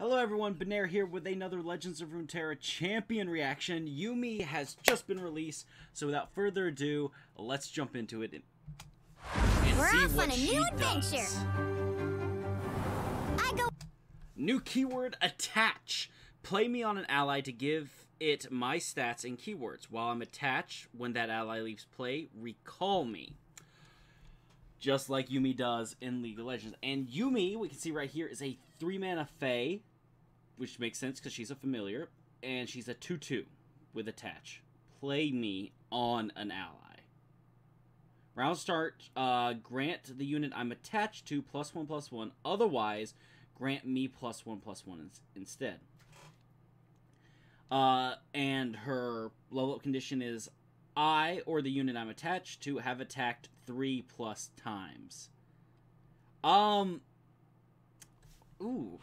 Hello everyone, Benare here with another Legends of Runeterra champion reaction. Yuumi has just been released, so without further ado, let's jump into it and, and We're see off what on a she new does. adventure. I go. New keyword attach. Play me on an ally to give it my stats and keywords. While I'm attached, when that ally leaves play, recall me. Just like Yuumi does in League of Legends. And Yuumi, we can see right here, is a 3 mana Fae, which makes sense because she's a familiar. And she's a 2 2 with attach. Play me on an ally. Round start, uh, grant the unit I'm attached to plus 1 plus 1. Otherwise, grant me plus 1 plus 1 ins- instead. Uh, and her level up condition is I or the unit I'm attached to have attacked three plus times. Um. Ooh.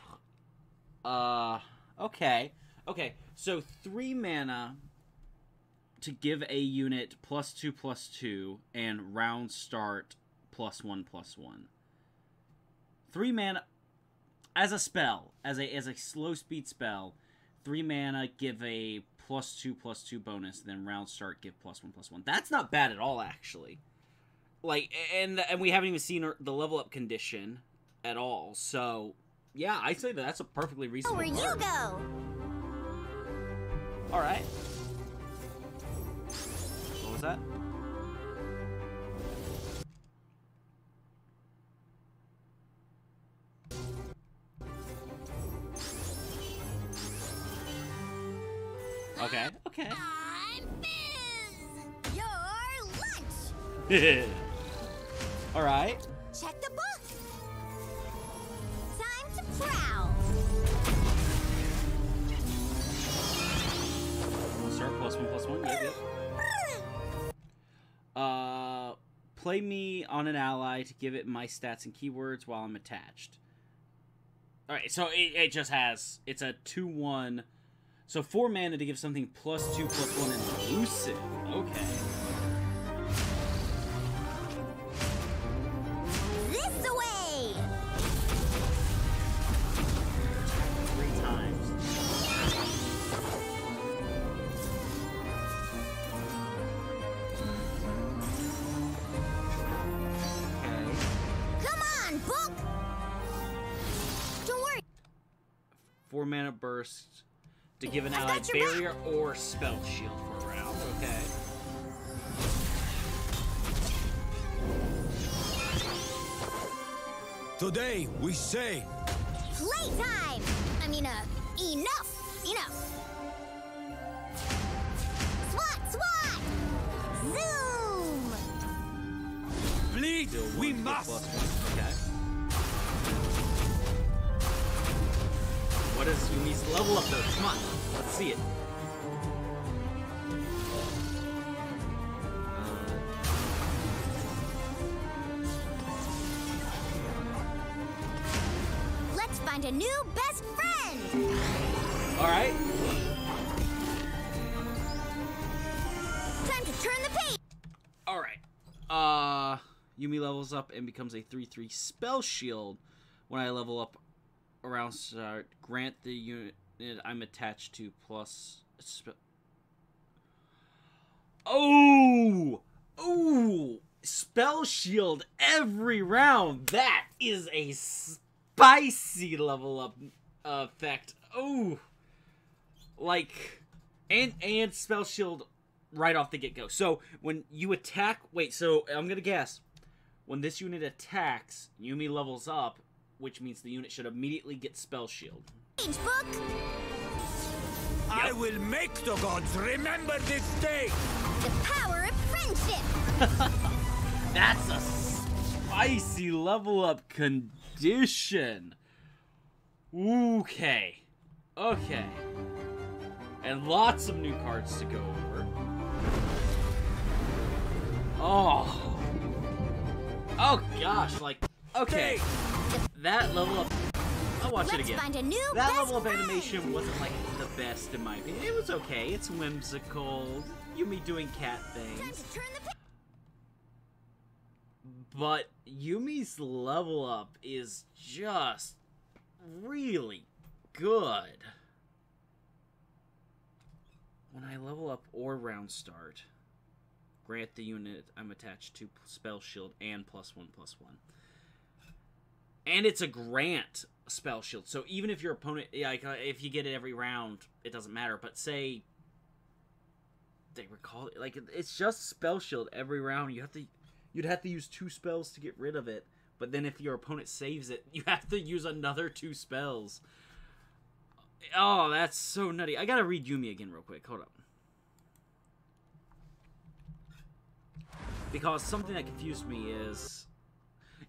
Uh. Okay. Okay. So three mana to give a unit plus two plus two and round start plus one plus one. Three mana as a spell, as a as a slow speed spell three mana, give a plus two plus two bonus, then round start give plus one plus one. That's not bad at all, actually. Like, and and we haven't even seen the level up condition at all. So, yeah, I say that that's a perfectly reasonable. Where you go? All right. What was that? Okay. Okay. I'm Fizz. Your lunch. All right. Plus one. Yep, yep. Uh, play me on an ally to give it my stats and keywords while I'm attached. All right, so it, it just has it's a two one, so four mana to give something plus two plus one and elusive. Okay. Four mana burst to give an I ally got your back. barrier or spell shield for a round. Okay. Today we say Playtime. I mean, uh, enough. Enough. Swat, swat. Zoom. bleed we must. What is Yuumi's level up though? Come on, let's see it. Let's find a new best friend. All right. Time to turn the page. All right. Uh, Yuumi levels up and becomes a three-three spell shield. When I level up around uh, start, grant the unit I'm attached to plus. Oh, oh, spell shield every round. That is a spicy level up uh, effect. Oh, like, and and spell shield right off the get go. So when you attack, wait. So I'm gonna guess when this unit attacks, Yuumi levels up, which means the unit should immediately get spell shield. Page book. I will make the gods remember this day. The power of friendship. That's a spicy level up condition. Okay, okay, and lots of new cards to go over. Oh, oh gosh, like okay, that level up. I'll watch Let's again. find a new That level of friend. animation wasn't like the best in my opinion. It was okay. It's whimsical. Yuumi doing cat things. to turn the page. But Yuumi's level up is just really good. When I level up or round start, grant the unit I'm attached to spell shield and plus one plus one. And it's a grant spell shield. So even if your opponent, like, uh, if you get it every round, it doesn't matter. But say they recall it, like it's just spell shield every round. You have to, you'd have to use two spells to get rid of it. But then if your opponent saves it, you have to use another two spells. Oh, that's so nutty. I gotta read Yuumi again real quick. Hold up. Because something that confused me is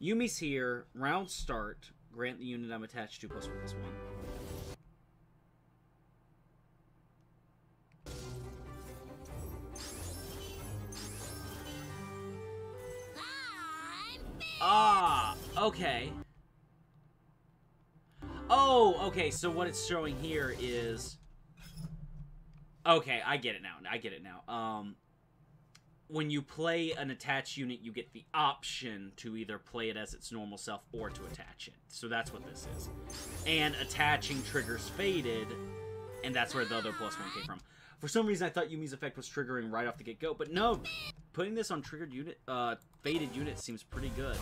Yuumi's here, round start, grant the unit I'm attached to plus one plus one. Ah, okay. Oh, okay, so what it's showing here is Okay, I get it now. I get it now. Um when you play an attached unit, you get the option to either play it as its normal self or to attach it. So that's what this is. And attaching triggers fated, and that's where the other plus one came from. For some reason, I thought Yuumi's effect was triggering right off the get-go, but no, putting this on triggered unit, uh, fated unit seems pretty good.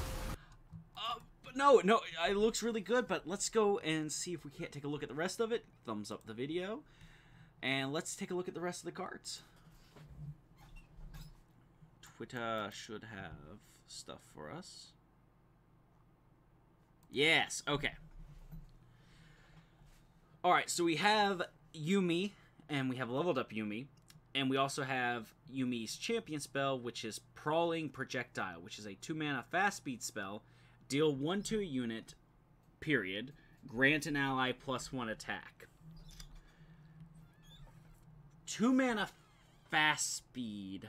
Uh, but no, no, it looks really good, but let's go and see if we can't take a look at the rest of it. Thumbs up the video, and let's take a look at the rest of the cards. Twitter should have stuff for us. Yes, okay. Alright, so we have Yuumi, and we have leveled up Yuumi, and we also have Yuumi's champion spell, which is Prowling Projectile, which is a 2 mana fast speed spell. Deal 1 to a unit, period. Grant an ally plus 1 attack. 2 mana fast speed.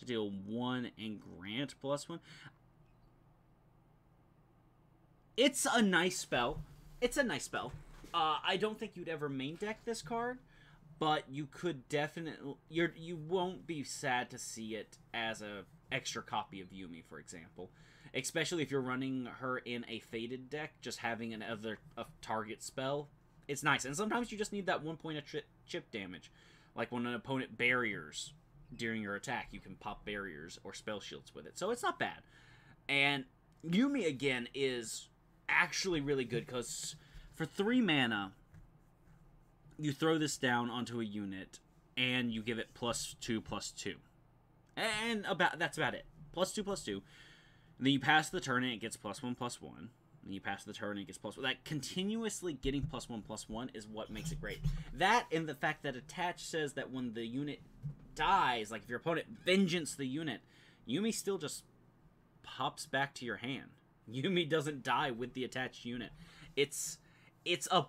To deal one and grant plus one. It's a nice spell. It's a nice spell. Uh, I don't think you'd ever main deck this card, but you could definitely you're you won't be sad to see it as a extra copy of Yuumi, for example. Especially if you're running her in a fated deck, just having another a target spell, it's nice. And sometimes you just need that one point of chip damage, like when an opponent barriers during your attack, you can pop barriers or spell shields with it. So it's not bad. And Yuumi again is actually really good because for three mana, you throw this down onto a unit and you give it plus two plus two, and about that's about it. Plus two plus two. And then you pass the turn and it gets plus one plus one. And you pass the turn and it gets plus one. That continuously getting plus one plus one is what makes it great. That and the fact that attach says that when the unit dies, like if your opponent vengeance the unit, Yuumi still just pops back to your hand. Yuumi doesn't die with the attached unit. It's it's a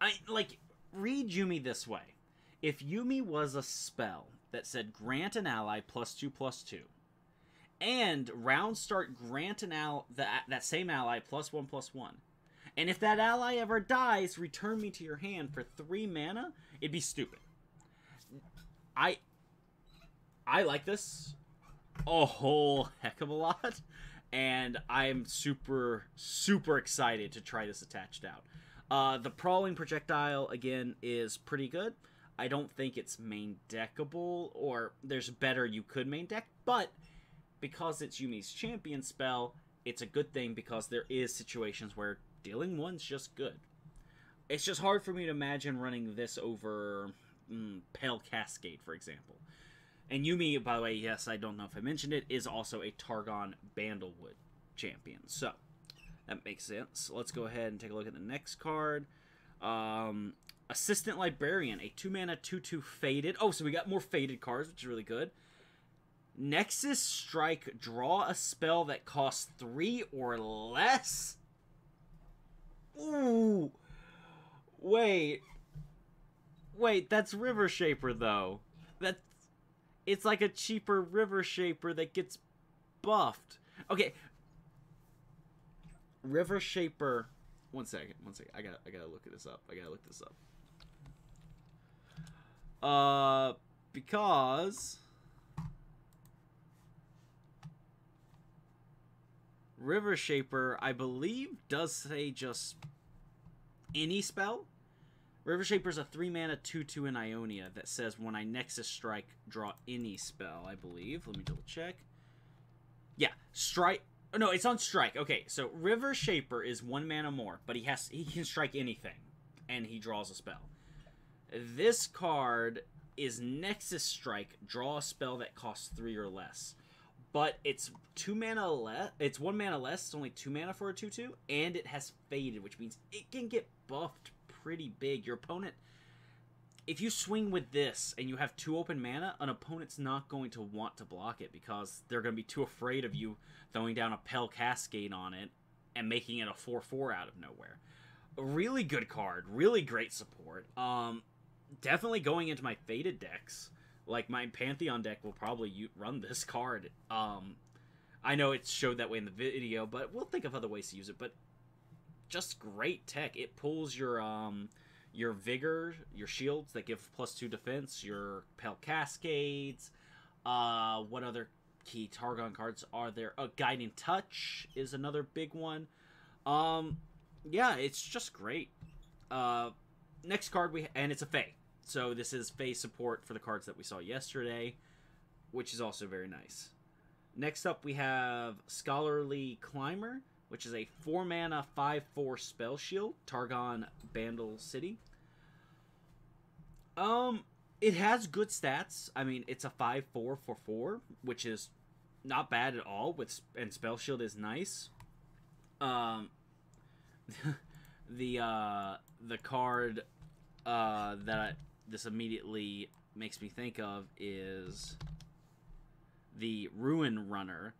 I like read Yuumi this way. If Yuumi was a spell that said grant an ally plus two plus two, and round start grant an ally that that same ally plus one plus one, and if that ally ever dies, return me to your hand for three mana, it'd be stupid. I I like this a whole heck of a lot, and I'm super super excited to try this attached out. Uh, the prowling projectile again is pretty good. I don't think it's main deckable, or there's better you could main deck, but because it's Yuumi's champion spell, it's a good thing because there is situations where dealing one's just good. It's just hard for me to imagine running this over mm, Pale Cascade, for example. And Yuumi, by the way, yes, I don't know if I mentioned it, is also a Targon Bandlewood champion. So, that makes sense. Let's go ahead and take a look at the next card. Um, Assistant Librarian, a 2 mana 2 2 fated. Oh, so we got more fated cards, which is really good. Nexus Strike, draw a spell that costs 3 or less. Ooh. Wait. Wait, that's River Shaper though. That's it's like a cheaper River Shaper that gets buffed. Okay. River Shaper. One second. One second. I got. I gotta look at this up. I gotta look this up. Uh, because River Shaper, I believe, does say just any spell. River Shaper is a three mana two two in Ionia that says when I Nexus Strike, draw any spell. I believe. Let me double check. Yeah, strike. oh, No, it's on strike. Okay, so River Shaper is one mana more, but he has he can strike anything, and he draws a spell. This card is Nexus Strike. Draw a spell that costs three or less, but it's two mana less. It's one mana less. It's only two mana for a two-two, and it has fated, which means it can get buffed pretty big. Your opponent, if you swing with this and you have two open mana, an opponent's not going to want to block it because they're going to be too afraid of you throwing down a Pale Cascade on it and making it a 4-4 out of nowhere. A really good card, really great support. Um, definitely going into my fated decks. Like my Pantheon deck will probably run this card. Um, I know it's showed that way in the video, but we'll think of other ways to use it. But just great tech. It pulls your um your vigor, your shields that give plus two defense, your Pale Cascades. Uh, what other key Targon cards are there? A Guiding Touch is another big one. Um, yeah, it's just great. Uh, next card we and it's a Fae. So this is Fae support for the cards that we saw yesterday, which is also very nice. Next up we have Scholarly Climber, which is a 4 mana 5 4 spell shield, Targon Bandle City. Um, it has good stats. I mean, it's a 5 4 for 4, which is not bad at all, with and spell shield is nice. Um, the uh, the card uh, that I, this immediately makes me think of is the Ruin Runner,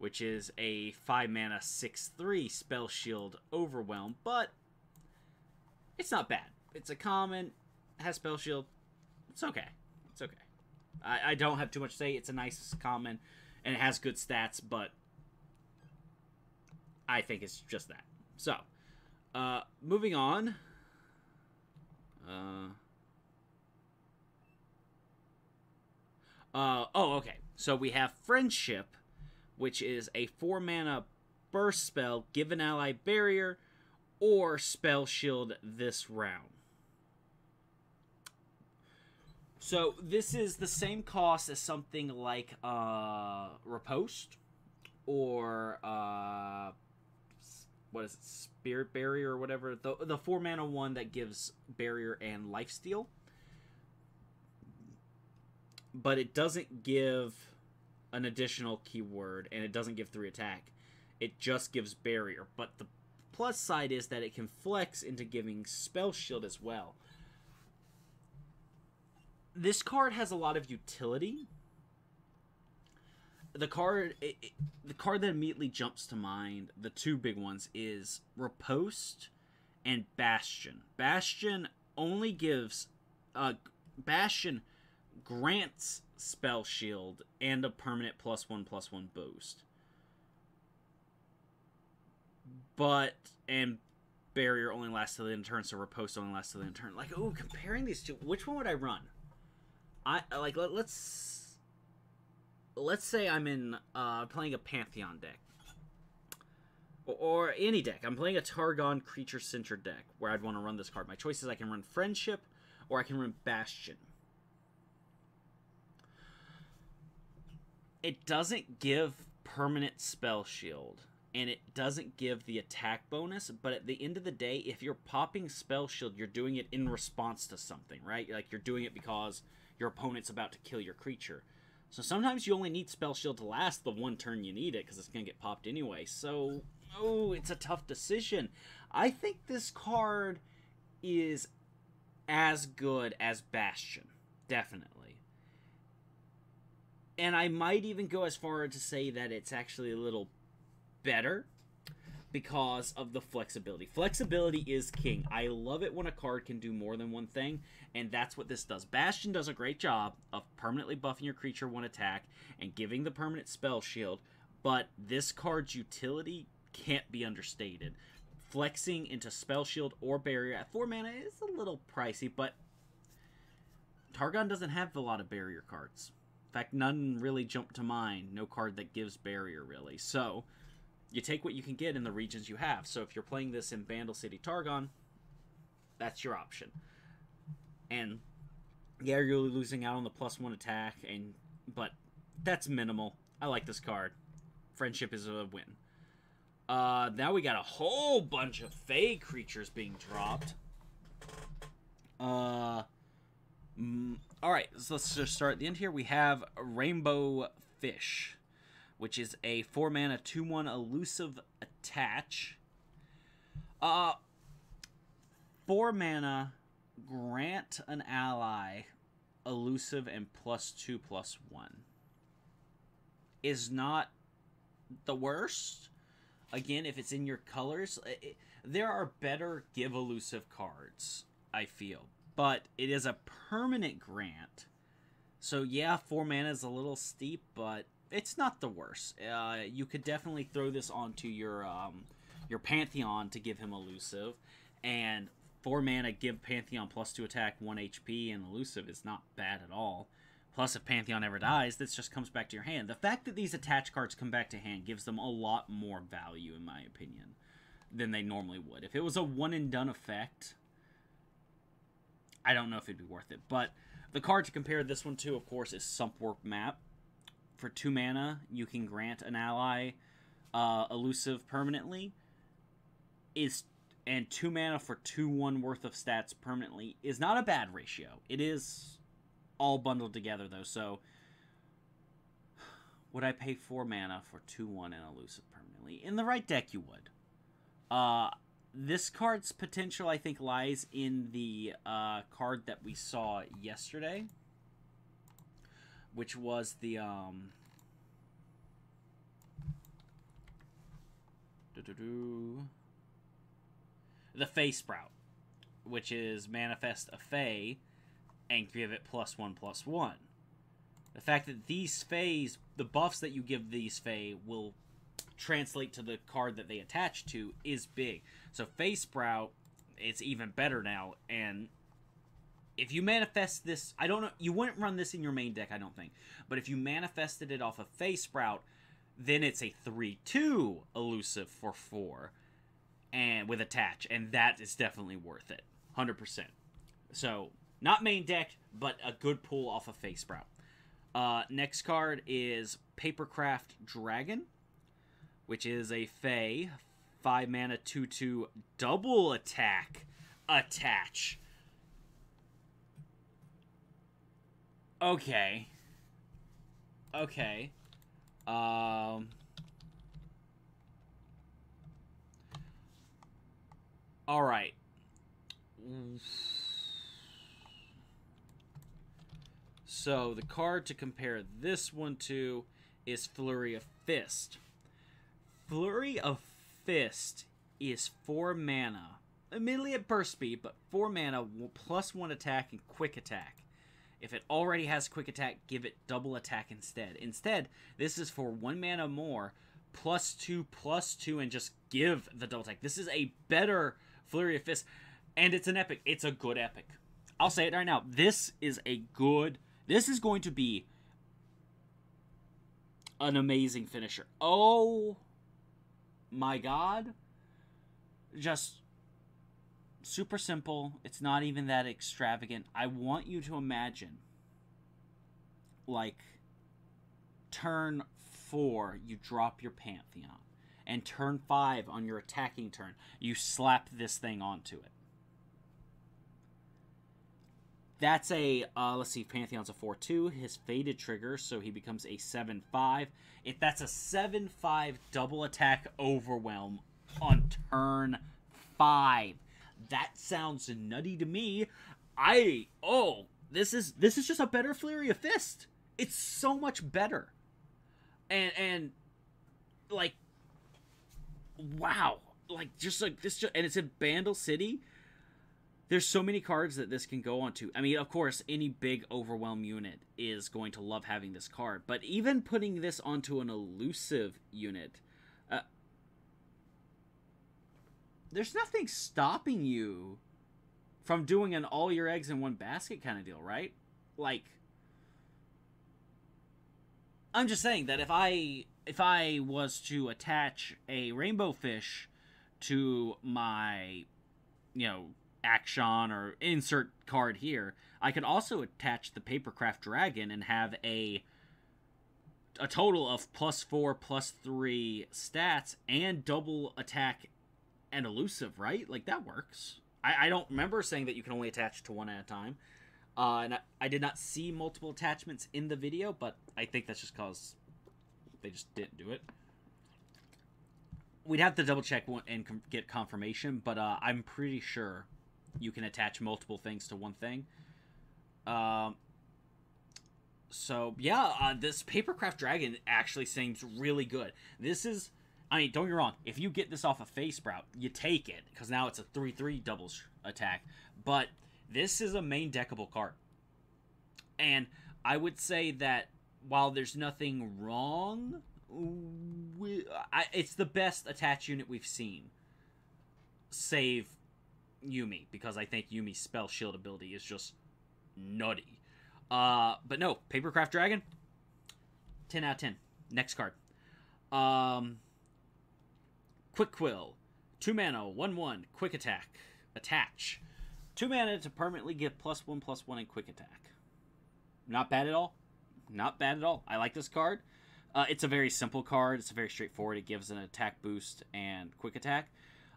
which is a 5 mana 6 3 spell shield overwhelm, but it's not bad. It's a common, has spell shield. It's okay. It's okay. I, I don't have too much to say. It's a nice common, and it has good stats, but I think it's just that. So, uh, moving on. Uh, uh, oh, okay. So we have Friendship, which is a 4 mana burst spell, give an ally barrier, or spell shield this round. So this is the same cost as something like uh, Riposte or uh, what is it, Spirit Barrier or whatever the the four mana one that gives barrier and lifesteal, but it doesn't give an additional keyword and it doesn't give three attack. It just gives barrier, but the plus side is that it can flex into giving spell shield as well. This card has a lot of utility. The card, it, it- the card that immediately jumps to mind, the two big ones is Riposte and Bastion. Bastion only gives, uh, Bastion grants spell shield and a permanent plus one plus one boost. But and barrier only lasts till the end turn, so riposte only lasts till the end turn. Like, oh, comparing these two, which one would I run? I like let, let's let's say I'm in uh playing a Pantheon deck. Or, or any deck. I'm playing a Targon creature centered deck where I'd want to run this card. My choice is I can run Friendship or I can run Bastion. It doesn't give permanent spell shield and it doesn't give the attack bonus but at the end of the day if you're popping spell shield you're doing it in response to something right? Like you're doing it because your opponent's about to kill your creature. So sometimes you only need spell shield to last the one turn you need it because it's going to get popped anyway. So oh it's a tough decision. I think this card is as good as bastion. Definitely and I might even go as far to say that it's actually a little better because of the flexibility. Flexibility is king. I love it when a card can do more than one thing, and that's what this does. Bastion does a great job of permanently buffing your creature one attack and giving the permanent spell shield, but this card's utility can't be understated. Flexing into spell shield or barrier at 4 mana is a little pricey, but Targon doesn't have a lot of barrier cards. In fact, none really jump to mind. No card that gives barrier, really. So, you take what you can get in the regions you have. So if you're playing this in Bandle City Targon, that's your option. And yeah, you're losing out on the plus one attack, and but that's minimal. I like this card. Friendship is a win. Uh, now we got a whole bunch of Fae creatures being dropped. Uh, mm, all right, so let's just start at the end here. We have Rainbow Fish, which is a four mana two one elusive attach. Uh, four mana, grant an ally elusive and plus two plus one. Is not the worst. Again, if it's in your colors, it, there are better give elusive cards. I feel, but it is a permanent grant. So yeah, four mana is a little steep, but it's not the worst. Uh, you could definitely throw this onto your um, your Pantheon to give him elusive, and four mana give Pantheon plus two attack, one HP, and elusive is not bad at all. Plus, if Pantheon ever dies, this just comes back to your hand. The fact that these attach cards come back to hand gives them a lot more value, in my opinion, than they normally would. If it was a one and done effect, I don't know if it'd be worth it. But the card to compare this one to, of course, is Sumpworks Map. For two mana, you can grant an ally uh, elusive permanently. Is and two mana for two one worth of stats permanently is not a bad ratio. It is all bundled together though. So would I pay four mana for two one and elusive permanently? In the right deck, you would. Uh, this card's potential, I think, lies in the uh, card that we saw yesterday, which was the um. The Fae Sprout, which is manifest a Fae and give it plus one plus one. The fact that these Faes, the buffs that you give these Fae will translate to the card that they attach to is big. So Fae Sprout, it's even better now. And if you manifest this, I don't know, you wouldn't run this in your main deck, I don't think. But if you manifested it off of Fae Sprout, then it's a 3-2 elusive for 4 and with attach and that is definitely worth it 100% so not main deck but a good pull off of Fae Sprout uh, next card is papercraft dragon which is a Fae, 5 mana 2 2 double attack attach. Okay. Okay. Um. Alright. So, the card to compare this one to is Flurry of Fist. Flurry of Fist is 4 mana. Admittedly at burst speed, but 4 mana plus 1 attack and quick attack. If it already has quick attack, give it double attack instead. Instead, this is for 1 mana more, plus 2, plus 2, and just give the double attack. This is a better Flurry of Fist, and it's an epic. It's a good epic. I'll say it right now. This is a good. This is going to be an amazing finisher. Oh my god. Just super simple. It's not even that extravagant. I want you to imagine like turn 4 you drop your pantheon and turn 5 on your attacking turn you slap this thing onto it. That's a, uh, let's see, Pantheon's a 4 2. His fated trigger, so he becomes a 7 5. If that's a 7 5 double attack overwhelm on turn 5, that sounds nutty to me. I, oh, this is this is just a better Flurry of Fist. It's so much better. And, and, like, wow. Like, just like this, just, and it's in Bandle City there's so many cards that this can go onto. I mean, of course, any big overwhelm unit is going to love having this card, but even putting this onto an elusive unit, uh, there's nothing stopping you from doing an all your eggs in one basket kind of deal, right? Like, I'm just saying that if I if I was to attach a rainbow fish to my, you know, action or insert card here, I could also attach the papercraft dragon and have a a total of plus four, plus three stats and double attack and elusive, right? Like that works. I, I don't remember saying that you can only attach to one at a time. Uh, and I, I did not see multiple attachments in the video, but I think that's just because they just didn't do it. We'd have to double check and get confirmation, but uh, I'm pretty sure you can attach multiple things to one thing. Um, so yeah, uh, this papercraft dragon actually seems really good. This is, I mean, don't get me wrong. If you get this off a of Fae Sprout, you take it because now it's a three-three doubles attack. But this is a main deckable card, and I would say that while there's nothing wrong, with, I, it's the best attach unit we've seen. Save Yuumi because I think Yuumi's spell shield ability is just nutty. Uh, but no, Papercraft Dragon, 10 out of 10. Next card. Um, Quick Quill, 2 mana, 1 1, quick attack, attach. 2 mana to permanently give plus 1 plus 1 and quick attack. Not bad at all. Not bad at all. I like this card. Uh, it's a very simple card. It's very straightforward. It gives an attack boost and quick attack.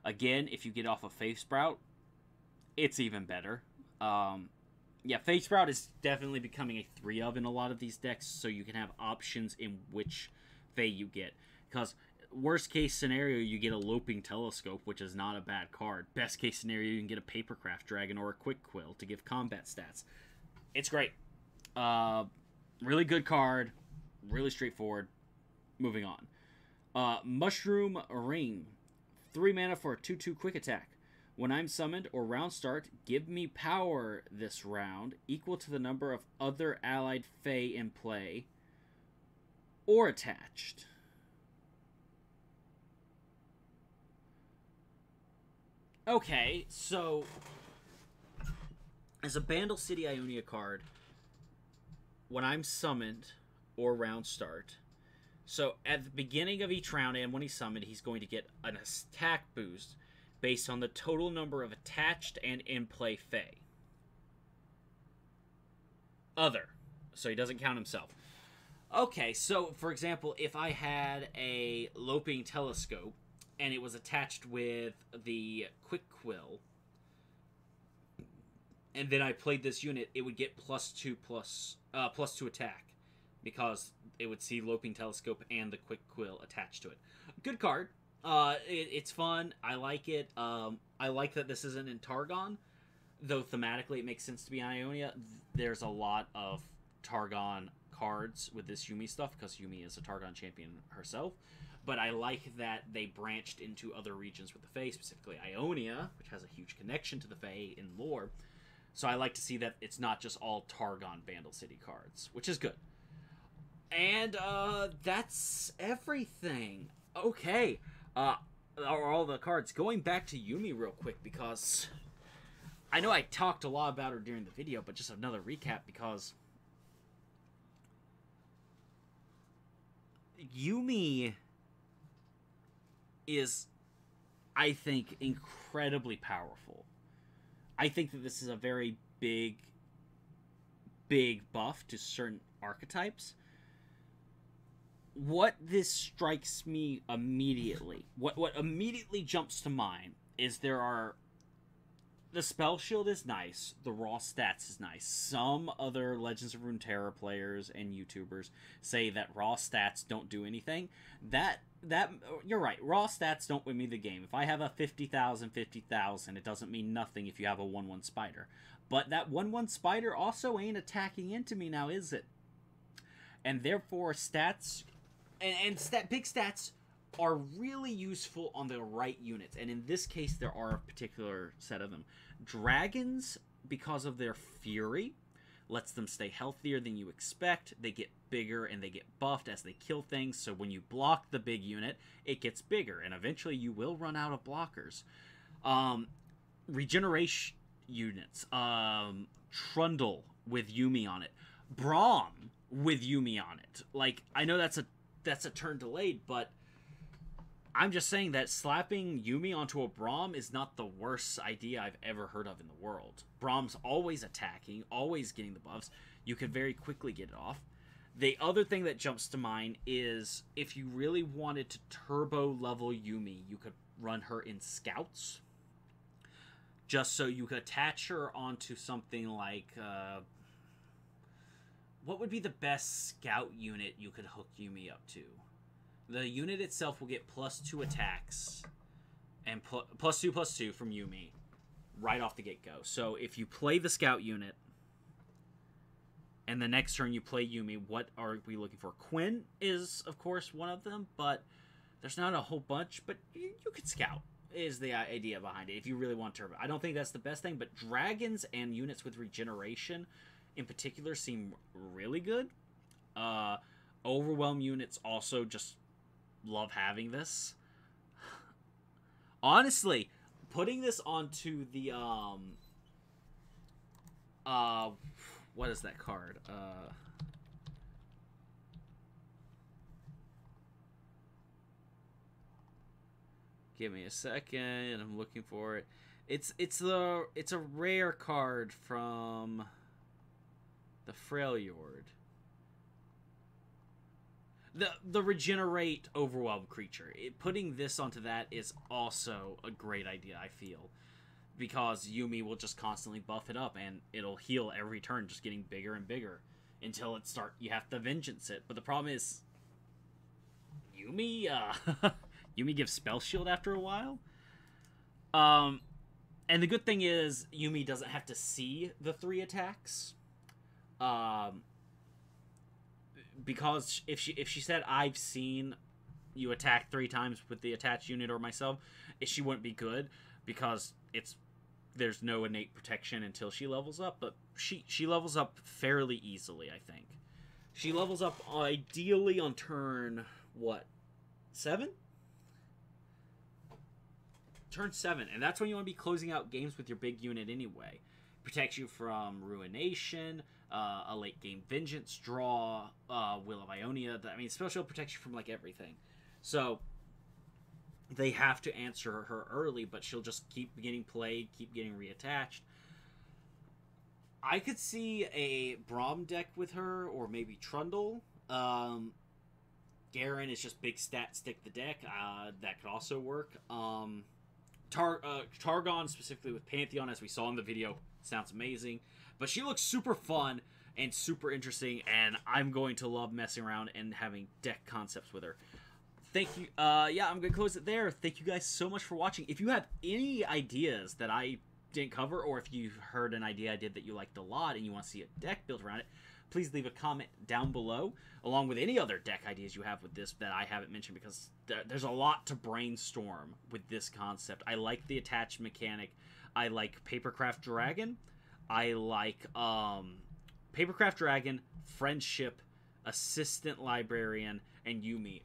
Again, if you get off a of Fae Sprout, it's even better. Um, yeah, Fae Sprout is definitely becoming a three of in a lot of these decks, so you can have options in which Fae you get. Because worst case scenario, you get a Loping Telescope, which is not a bad card. Best case scenario, you can get a Papercraft Dragon or a Quick Quill to give combat stats. It's great. Uh, really good card. Really straightforward. Moving on. Uh, Mushroom Ring. Three mana for a 2 2 quick attack. When I'm summoned or round start, give me power this round equal to the number of other allied Fae in play or attached. Okay, so as a Bandle City Ionia card, when I'm summoned or round start, so at the beginning of each round and when he's summoned, he's going to get an attack boost based on the total number of attached and in play Fae. Other. So he doesn't count himself. Okay, so for example, if I had a loping telescope and it was attached with the quick quill, and then I played this unit, it would get plus two plus uh, plus two attack because it would see loping telescope and the quick quill attached to it. Good card. Uh, it, it's fun. I like it. Um, I like that this isn't in Targon, though thematically it makes sense to be Ionia. There's a lot of Targon cards with this Yuumi stuff because Yuumi is a Targon champion herself. But I like that they branched into other regions with the Fae, specifically Ionia, which has a huge connection to the Fae in lore. So I like to see that it's not just all Targon Bandle City cards, which is good. And uh, that's everything. Okay uh, all the cards. Going back to Yuumi real quick because I know I talked a lot about her during the video, but just another recap because Yuumi is, I think, incredibly powerful. I think that this is a very big, big buff to certain archetypes what this strikes me immediately, what what immediately jumps to mind is there are the spell shield is nice, the raw stats is nice. Some other Legends of Runeterra players and YouTubers say that raw stats don't do anything. That that you're right. Raw stats don't win me the game. If I have a 50,000 50,000, it doesn't mean nothing if you have a 1-1 spider. But that 1-1 spider also ain't attacking into me now, is it? And therefore stats and, and stat, big stats are really useful on the right units. And in this case, there are a particular set of them. Dragons, because of their fury, lets them stay healthier than you expect. They get bigger and they get buffed as they kill things. So when you block the big unit, it gets bigger, and eventually you will run out of blockers. Um, regeneration units, um, Trundle with Yuumi on it, Braum with Yuumi on it. Like I know that's a that's a turn delayed, but I'm just saying that slapping Yuumi onto a Braum is not the worst idea I've ever heard of in the world. Braum's always attacking, always getting the buffs. You could very quickly get it off. The other thing that jumps to mind is if you really wanted to turbo level Yuumi, you could run her in scouts. Just so you could attach her onto something like uh, what would be the best scout unit you could hook Yuumi up to? The unit itself will get plus two attacks and pl- plus two plus two from Yuumi right off the get go. So if you play the scout unit and the next turn you play Yuumi, what are we looking for? Quinn is, of course, one of them, but there's not a whole bunch, but you, you could scout. Is the idea behind it if you really want turbo? I don't think that's the best thing, but dragons and units with regeneration in particular seem really good. Uh, overwhelm units also just love having this. Honestly, putting this onto the um uh what is that card? Uh Give me a second. I'm looking for it. It's it's the it's a rare card from the Freljord. The the regenerate overwhelmed creature. It, putting this onto that is also a great idea. I feel because Yuumi will just constantly buff it up and it'll heal every turn, just getting bigger and bigger until it start. You have to vengeance it, but the problem is Yuumi. Uh, Yuumi gives spell shield after a while. Um, and the good thing is Yuumi doesn't have to see the three attacks um because if she if she said I've seen you attack three times with the attached unit or myself, she wouldn't be good because it's there's no innate protection until she levels up. But she she levels up fairly easily, I think. She levels up ideally on turn what seven. Turn seven, and that's when you want to be closing out games with your big unit anyway. Protects you from ruination, uh, a late game vengeance draw, uh, Will of Ionia. I mean, special protects you from like everything. So they have to answer her early, but she'll just keep getting played, keep getting reattached. I could see a Braum deck with her, or maybe Trundle. Um, Garen is just big stat stick the deck. Uh, that could also work. Um, Tar- uh, Targon specifically with Pantheon, as we saw in the video, sounds amazing. But she looks super fun and super interesting, and I'm going to love messing around and having deck concepts with her. Thank you. Uh, yeah, I'm gonna close it there. Thank you guys so much for watching. If you have any ideas that I didn't cover, or if you've heard an idea I did that you liked a lot and you want to see a deck built around it, please leave a comment down below, along with any other deck ideas you have with this that I haven't mentioned, because th- there's a lot to brainstorm with this concept. I like the attached mechanic. I like Papercraft Dragon. I like um, Papercraft Dragon, Friendship, Assistant Librarian, and Yuumi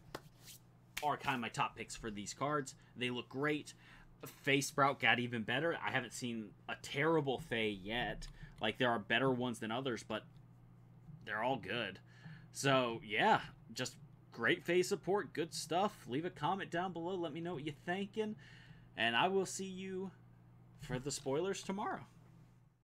are kind of my top picks for these cards. They look great. Fae Sprout got even better. I haven't seen a terrible Fae yet. Like there are better ones than others, but they're all good. So yeah, just great Fae support, good stuff. Leave a comment down below. Let me know what you're thinking, and I will see you for the spoilers tomorrow.